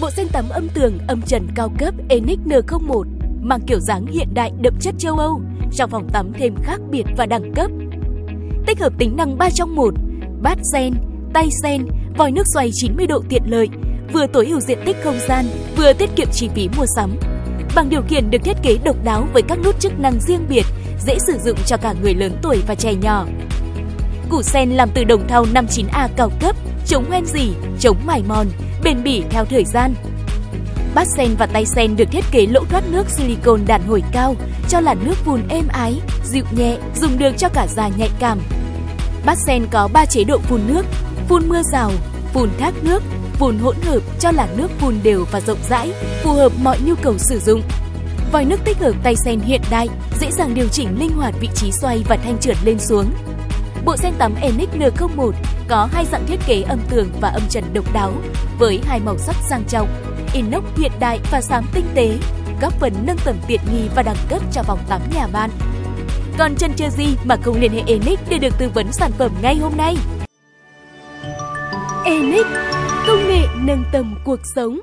Bộ sen tắm âm tường âm trần cao cấp Enix N01 mang kiểu dáng hiện đại đậm chất châu Âu, trong phòng tắm thêm khác biệt và đẳng cấp. Tích hợp tính năng 3 trong 1, bát sen, tay sen, vòi nước xoay 90 độ tiện lợi, vừa tối ưu diện tích không gian, vừa tiết kiệm chi phí mua sắm. Bằng điều khiển được thiết kế độc đáo với các nút chức năng riêng biệt, dễ sử dụng cho cả người lớn tuổi và trẻ nhỏ. Củ sen làm từ đồng thau 59A cao cấp, chống hoen dỉ, chống mài mòn, bền bỉ theo thời gian. Bát sen và tay sen được thiết kế lỗ thoát nước silicon đàn hồi cao cho làn nước vùn êm ái, dịu nhẹ, dùng được cho cả da nhạy cảm. Bát sen có 3 chế độ phun nước, phun mưa rào, phun thác nước, phun hỗn hợp cho làn nước phun đều và rộng rãi, phù hợp mọi nhu cầu sử dụng. Vòi nước tích hợp tay sen hiện đại, dễ dàng điều chỉnh linh hoạt vị trí xoay và thanh trượt lên xuống. Bộ sen tắm Enix N01 có hai dạng thiết kế âm tường và âm trần độc đáo với hai màu sắc sang trọng, inox hiện đại và sáng tinh tế, góp phần nâng tầm tiện nghi và đẳng cấp cho phòng tắm nhà bạn. Còn chân chưa gì mà không liên hệ Enix để được tư vấn sản phẩm ngay hôm nay. Enix, công nghệ nâng tầm cuộc sống.